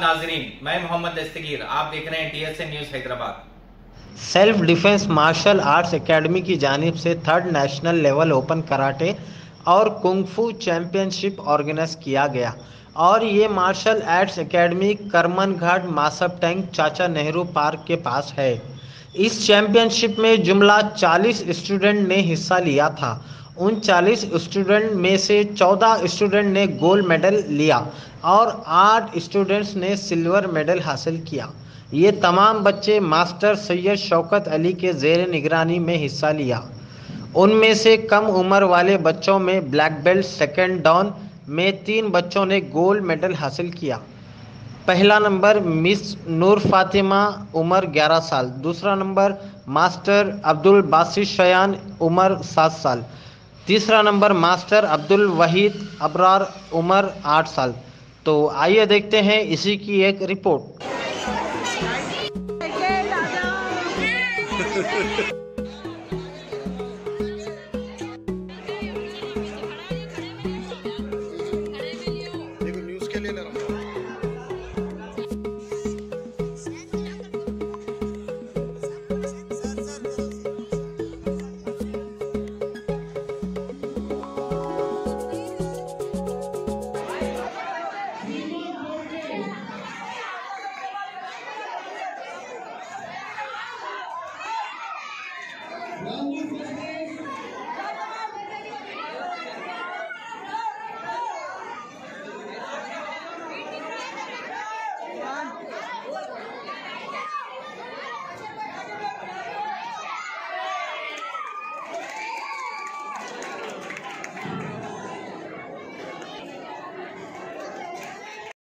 नाजरीन, मैं मोहम्मद दस्तगीर। आप देख रहे हैं TSA news Hyderabad. Self defence martial arts academy की जानिब से third national level open karate और कुंगफू चैंपियनशिप ऑर्गेनाइज किया गया। और ये martial arts academy Karman Ghat Masab Tank Chacha Nehru Park के पास है। इस चैंपियनशिप में जुमला 40 स्टूडेंट ने हिस्सा लिया था। उन 40 स्टूडेंट में से 14 स्टूडेंट ने गोल्ड मेडल लिया और 8 स्टूडेंट्स ने सिल्वर मेडल हासिल किया। ये तमाम बच्चे मास्टर सैयद शौकत अली के जेर निगरानी में हिस्सा लिया। उनमें से कम उम्र वाले बच्चों में ब्लैक बेल्ट, सेकेंड डाउन में तीन बच्चों ने गोल्ड मेडल हासिल किया। पहला नंबर मिस नूर फातिमा, उम्र 11 साल। दूसरा नंबर मास्टर अब्दुल बासिश शयान, उम्र 7 साल। तीसरा नंबर मास्टर अब्दुल वहीद अबरार उमर आठ साल। तो आइए देखते हैं इसी की एक रिपोर्ट।